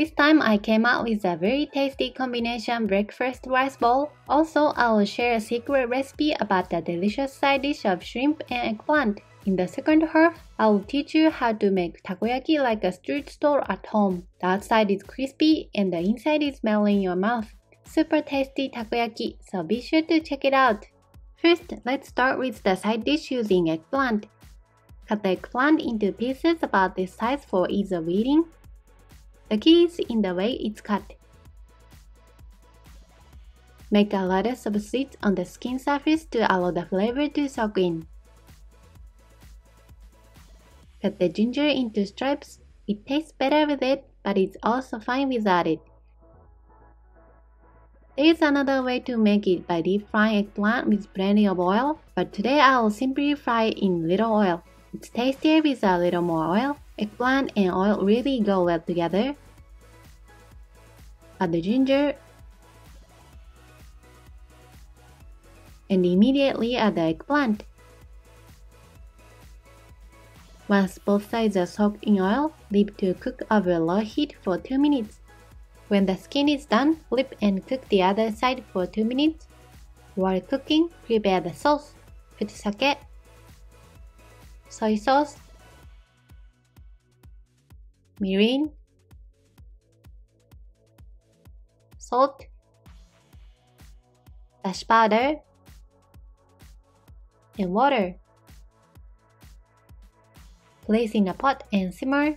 This time I came out with a very tasty combination breakfast rice bowl. Also, I will share a secret recipe about the delicious side dish of shrimp and eggplant. In the second half, I will teach you how to make takoyaki like a street store at home. The outside is crispy and the inside is melting in your mouth. Super tasty takoyaki, so be sure to check it out. First, let's start with the side dish using eggplant. Cut the eggplant into pieces about this size for ease of eating. The key is in the way it's cut. Make a lattice of slits on the skin surface to allow the flavor to soak in. Cut the ginger into stripes. It tastes better with it, but it's also fine without it. There is another way to make it by deep frying eggplant with plenty of oil, but today I will simply fry it in little oil. It's tastier with a little more oil. Eggplant and oil really go well together. Add the ginger and immediately add the eggplant. Once both sides are soaked in oil, leave to cook over low heat for 2 minutes. When the skin is done, flip and cook the other side for 2 minutes. While cooking, prepare the sauce. Put sake, soy sauce, mirin, salt, dashi powder, and water. Place in a pot and simmer.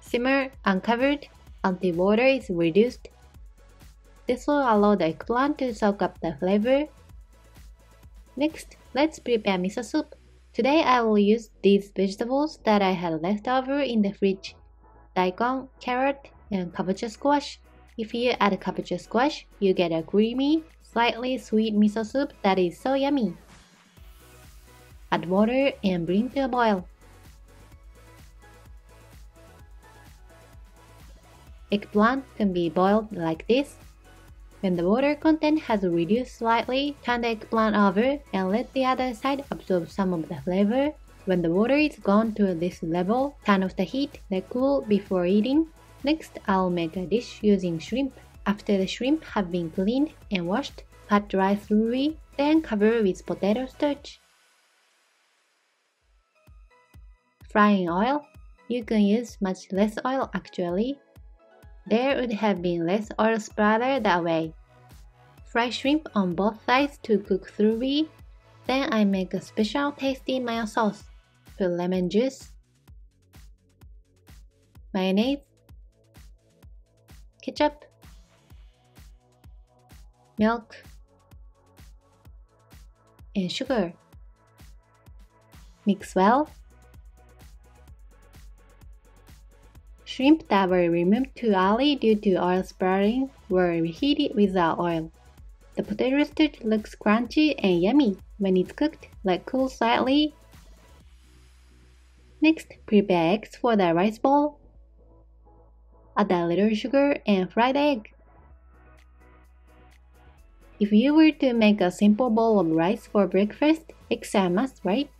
Simmer uncovered until water is reduced. This will allow the eggplant to soak up the flavor. Next, let's prepare miso soup. Today I will use these vegetables that I had left over in the fridge. Daikon, carrot, and kabocha squash. If you add kabocha squash, you get a creamy, slightly sweet miso soup that is so yummy. Add water and bring to a boil. Eggplant can be boiled like this. When the water content has reduced slightly, turn the eggplant over and let the other side absorb some of the flavor. When the water is gone to this level, turn off the heat, let cool before eating. Next, I'll make a dish using shrimp. After the shrimp have been cleaned and washed, cut dry thoroughly, then cover with potato starch. Frying oil. You can use much less oil actually. There would have been less oil splatter that way. Fry shrimp on both sides to cook thoroughly. Then I make a special tasty mayo sauce. Put lemon juice, mayonnaise, ketchup, milk, and sugar. Mix well Shrimp that were removed too early due to oil splattering were reheated without oil. The potato starch looks crunchy and yummy when it's cooked, let cool slightly. Next, prepare eggs for the rice bowl. Add a little sugar and fried egg. If you were to make a simple bowl of rice for breakfast, eggs are must, right?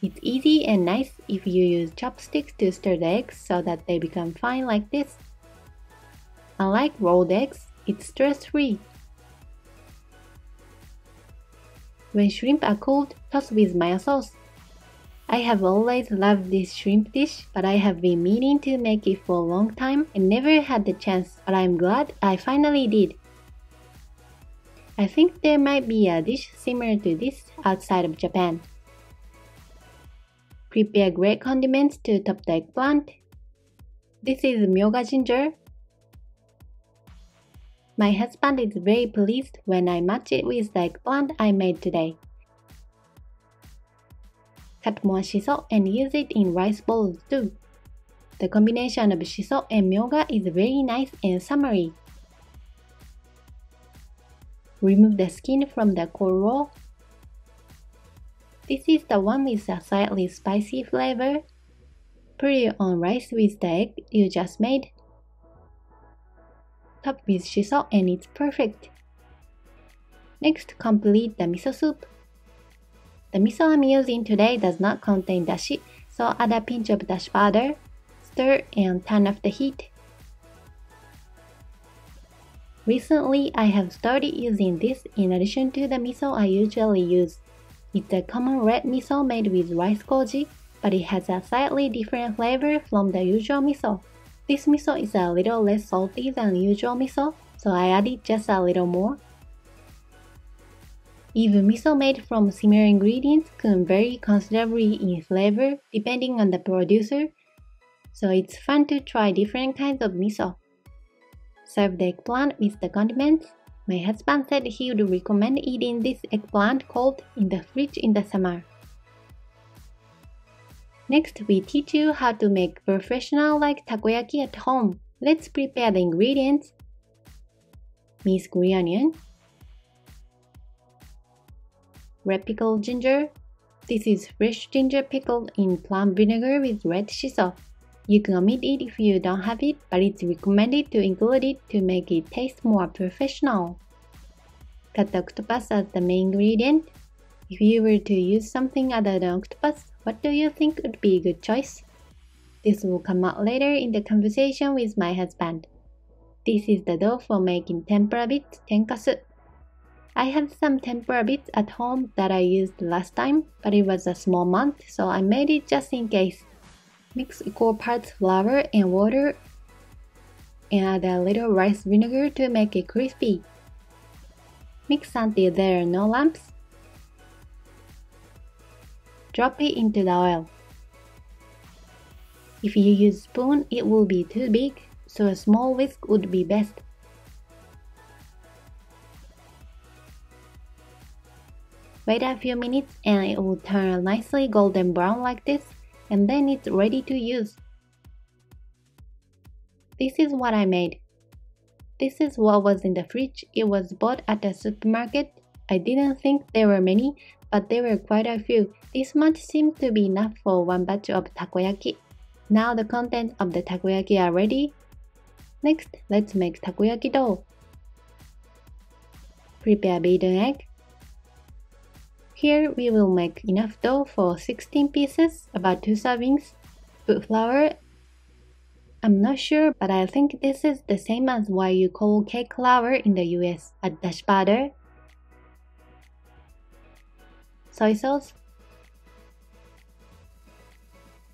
It's easy and nice if you use chopsticks to stir the eggs so that they become fine like this. Unlike rolled eggs, it's stress-free. When shrimp are cooled, toss with mayo sauce. I have always loved this shrimp dish, but I have been meaning to make it for a long time and never had the chance, but I'm glad I finally did. I think there might be a dish similar to this outside of Japan. Prepare great condiments to top the eggplant. This is myoga ginger. My husband is very pleased when I match it with the eggplant I made today. Cut more shiso and use it in rice bowls too. The combination of shiso and myoga is very nice and summery. Remove the skin from the core this is the one with a slightly spicy flavor. Put it on rice with the egg you just made. Top with shiso and it's perfect. Next, complete the miso soup. The miso I'm using today does not contain dashi, So add a pinch of dashi powder, stir and turn off the heat. Recently, I have started using this in addition to the miso I usually use. It's a common red miso made with rice koji, but it has a slightly different flavor from the usual miso. This miso is a little less salty than usual miso, so I added just a little more. Even miso made from similar ingredients can vary considerably in flavor depending on the producer, so it's fun to try different kinds of miso. Serve the eggplant with the condiments. My husband said he would recommend eating this eggplant cold in the fridge in the summer. Next, we teach you how to make professional like takoyaki at home. Let's prepare the ingredients. Minced green onion, red pickled ginger. This is fresh ginger pickled in plum vinegar with red shiso. You can omit it if you don't have it, but it's recommended to include it to make it taste more professional. Cut the octopus as the main ingredient. If you were to use something other than octopus, what do you think would be a good choice? This will come out later in the conversation with my husband. This is the dough for making tempura bits tenkasu. I have some tempura bits at home that I used last time, but it was a small amount, so I made it just in case. Mix equal parts flour and water and add a little rice vinegar to make it crispy. Mix until there are no lumps. Drop it into the oil. If you use spoon, it will be too big, so a small whisk would be best. Wait a few minutes and it will turn nicely golden brown like this and then it's ready to use. This is what I made. This is what was in the fridge. It was bought at the supermarket. I didn't think there were many, but there were quite a few. This much seemed to be enough for one batch of takoyaki. Now the contents of the takoyaki are ready. Next, let's make takoyaki dough. Prepare beaten egg. Here we will make enough dough for 16 pieces, about 2 servings. Put flour. I'm not sure, but I think this is the same as why you call cake flour in the US. Add dashi powder, soy sauce,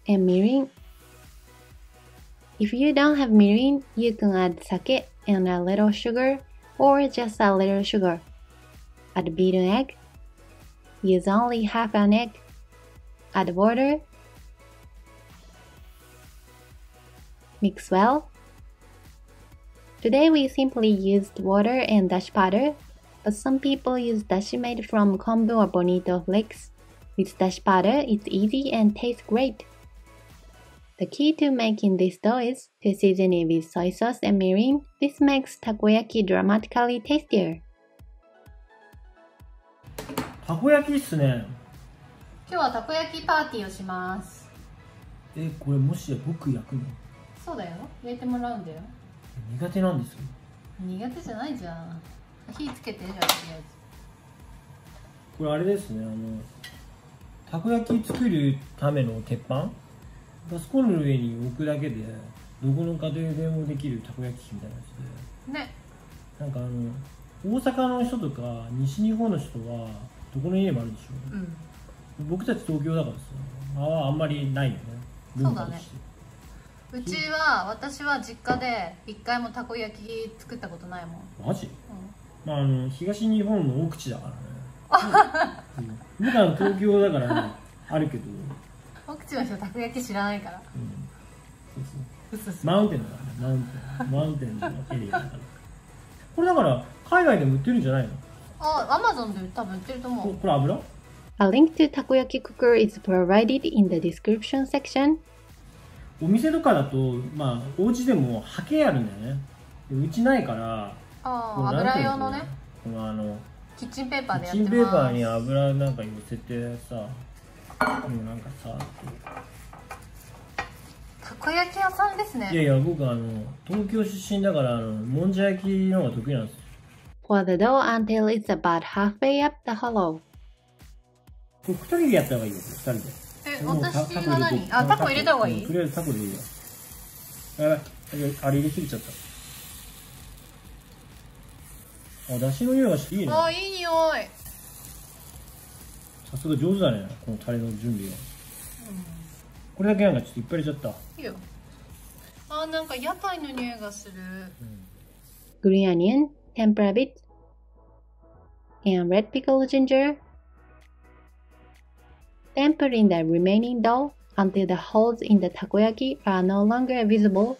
and mirin. If you don't have mirin, you can add sake and a little sugar or just a little sugar. Add beaten egg Use only half an egg. Add water. Mix well. Today we simply used water and dashi powder, but some people use dashi made from kombu or bonito flakes. With dashi powder, it's easy and tastes great. The key to making this dough is to season it with soy sauce and mirin. This makes takoyaki dramatically tastier. たこ焼きっすね。今日はたこ焼きパーティーをします。えこれもしや僕焼くの？そうだよ。焼いてもらうんだよ。苦手なんですよ。苦手じゃないじゃん。火つけてじゃあとりあえず。これあれですね。あのたこ焼き作るための鉄板？ガスコンロの上に置くだけでどこの家庭でもできるたこ焼き器みたいなやつで。ね。なんかあの大阪の人とか西日本の人はどこの家もあるでしょ、う。ん、僕たち東京だからさ。ああんまりないよね。そうだね。うちは私は実家で一回もたこ焼き作ったことないもん。マジ、うん、まああの東日本の奥地だからね、うん、僕は東京だからね あるけど。奥地の人たこ焼き知らないから、うん、そうそう。マウンテンだからねマウンテン。マウンテンのエリアだから。これだから海外でも売ってるんじゃないの？あ、アマゾンで多分売ってると思う。これ油？A link to takoyaki cooker is provided in the description section. お店とかだと、まあ、お家でもハケあるんだよね。うちないから、ああ、油用のね。このあの、キッチンペーパーでやってます。キッチンペーパーに油なんか寄せてさ、もうなんかさ、たこ焼き屋さんですね。いやいや、僕あの、東京出身だから、あの、もんじゃ焼きの方が得意なんですよ。Pour the dough until it's about halfway up the hollow. 二人でやった方がいいよ、二人で。え私タは何？あタコ入れた方がいい？うんとりあえずタコでいいよやばいあれ入れすぎちゃった。あだしの匂いがしていいね。あいい匂い。さすが上手だねこのタレの準備が、これだけなんかちょっといっぱい入れちゃった。いいよ。あなんか屋台の匂いがする。green onion, tempura bit, and red pickled ginger. Then put in the remaining dough until the holes in the takoyaki are no longer visible.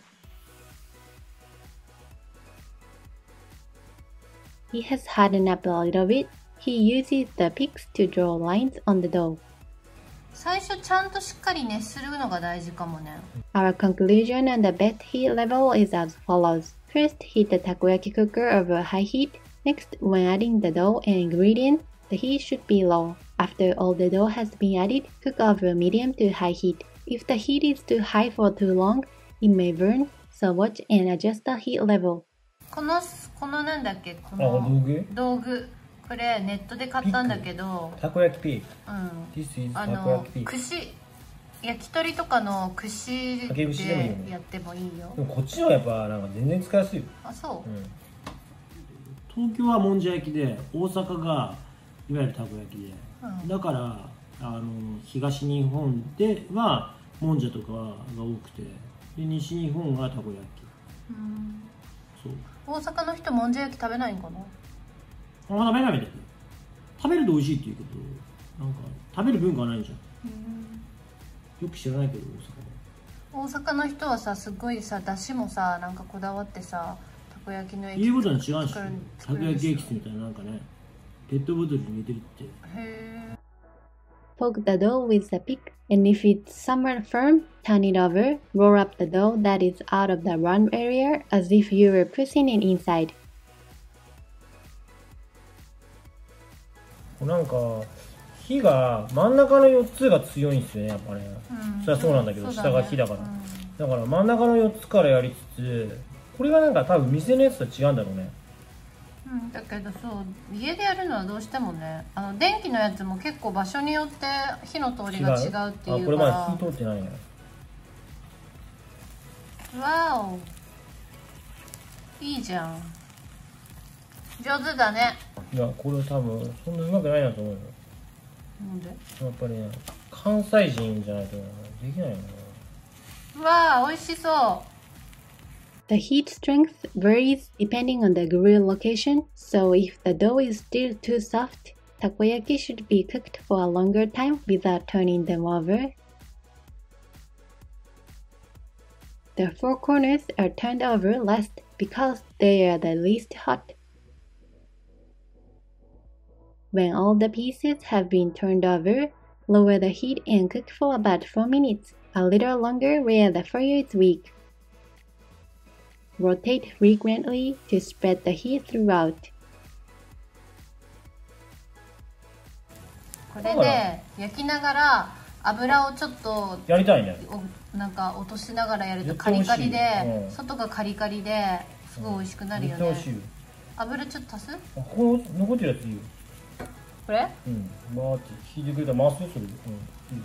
He has hardened up a little bit. He uses the picks to draw lines on the dough. 最初ちゃんとしっかり熱するのが大事かもね。Our conclusion on the best heat level is as follows. First, heat the takoyaki cooker over high heat. Next, when adding the dough and ingredients, the heat should be low. After all the dough has been added, cook over medium to high heat. If the heat is too high for too long, it may burn, so watch and adjust the heat level. この、このなんだっけこあ道具道具。 これネットで買ったんだけど、たこ焼きピー。クうん。This is あの串。焼き鳥とかの串でやってもいいよ。でもこっちのやっぱなんか全然使いやすいよ、あそう。うん、東京はもんじゃ焼きで大阪がいわゆるたこ焼きで、うん。だからあの東日本ではもんじゃとかが多くて。で西日本がたこ焼き。うん。そう。大阪の人もんじゃ焼き食べないんかな？あんま食べないみたいだよ食べると美味しいって言うけどなんか食べる文化はないんじゃん。よく知らないけど大阪大阪の人はさすごいさだしもさなんかこだわってさたこ焼きので液言うことは違うしたこ焼きエキスみたいななんかねペットボトルに入れてるって。へえ Poke the dough with a pick, and if it's somewhat firm, turn it over. Roll up the dough that is out of the round area as if you were pushing it inside. なんか火が真ん中の4つが強いんですよねやっぱね、うん。そりゃそうなんだけど、そうだね。下が火だから、うん。だから真ん中の4つからやりつつこれがなんか多分店のやつと違うんだろうね。うん、だけどそう家でやるのはどうしてもねあの電気のやつも結構場所によって火の通りが違うっていあこれまだ火通ってないね。わお。いいじゃん上手だねいやこれ多分そんなうまくないなと思うよなんでやっぱりね関西人じゃないとできないよなわあ美味しそう The heat strength varies depending on the grill location, so if the dough is still too soft, takoyaki should be cooked for a longer time without turning them over. The four corners are turned over last because they are the least hot. When all the pieces have been turned over, lower the heat and cook for about 4 minutes, a little longer where the fire is weak. Rotate frequently to spread the heat throughout. これで焼きながら油をちょっとやりたいねおなんか落としながらやるとカリカリで、うん外がカリカリですごい美味しくなるよね絶対美味しいよ油ちょっと足すあここ残ってるやついいよこれうんバーって引いてくれたら回すよそれでうんいいよ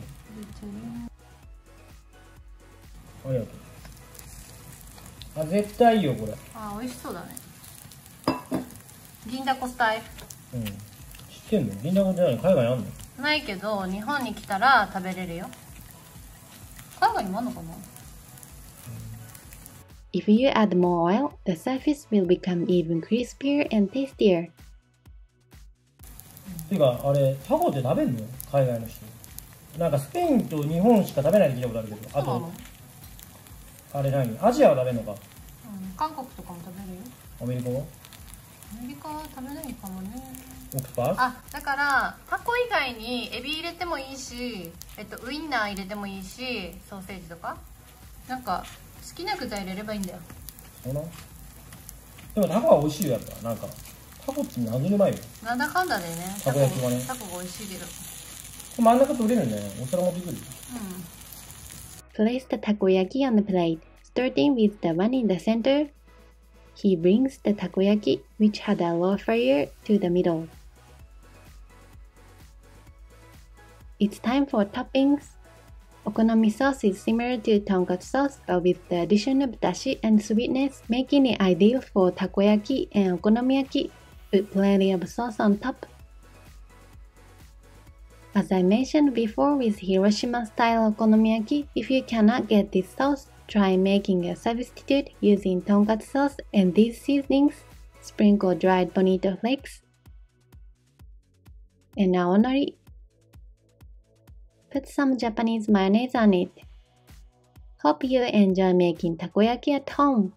ありがとうあ絶対いいよこれあ美味しそうだね銀だこスタイうん知ってんの銀だこって何海外にあんのルないけど日本に来たら食べれるよ海外にもあんのかな If you add more oil, the surface will become even crispier and tastier. ていうかあれタコって食べんの？海外の人。なんかスペインと日本しか食べないって聞いたことあるけどあと。あれ何？アジアは食べんのか？うん、韓国とかも食べるよ。アメリカは？アメリカは食べないかもね。オクトパスあだからタコ以外にエビ入れてもいいし、えっと、ウインナー入れてもいいしソーセージとか。なんか好きな具材入れればいいんだよ。そうなでもタコは美味しいよやっぱ。なんかタコって謎にうまいよなんだかんだでねたこ焼きはねタコが美味しいけど真ん中取れるねお皿持ってくる Place the takoyaki on the plate, starting with the one in the center. He brings the takoyaki, which had a low fire, to the middle. It's time for toppings. Okonomi sauce is similar to tonkatsu sauce but with the addition of dashi and sweetness, making it ideal for takoyaki and okonomiyaki. Put plenty of sauce on top. As I mentioned before with Hiroshima style okonomiyaki, if you cannot get this sauce, try making a substitute using tonkatsu sauce and these seasonings. Sprinkle dried bonito flakes and aonori. Put some Japanese mayonnaise on it. Hope you enjoy making takoyaki at home.